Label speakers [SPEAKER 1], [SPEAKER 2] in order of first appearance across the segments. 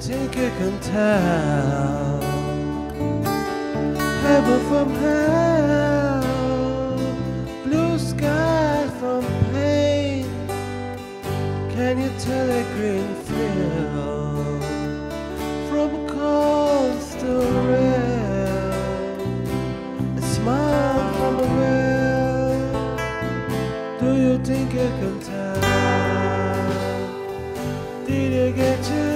[SPEAKER 1] you think you can tell heaven from hell, blue sky from pain? Can you tell a green field from cold to red? A smile from a well. Do you think you can tell? Did you get to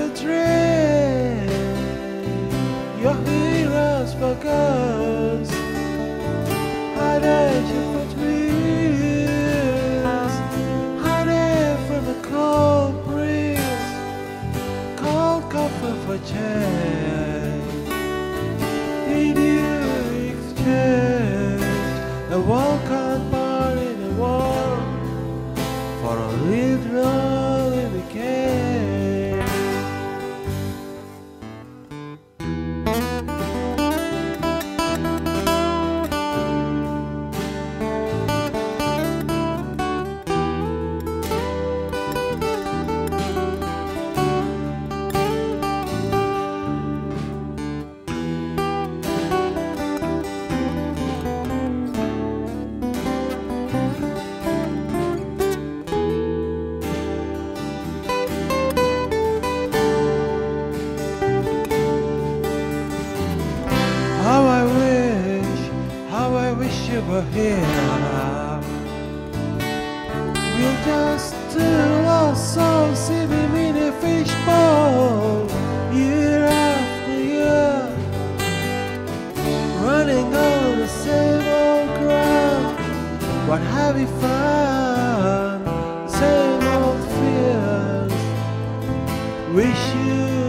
[SPEAKER 1] for girls? Hiding you for dreams, hiding from the cold breeze, cold comfort for change. Did you exchange a walk-on bar in a war for a lived Were here. We're just two souls swimming in a fishbowl, year after year, running on the same old ground. What have we found? Same old fears. Wish you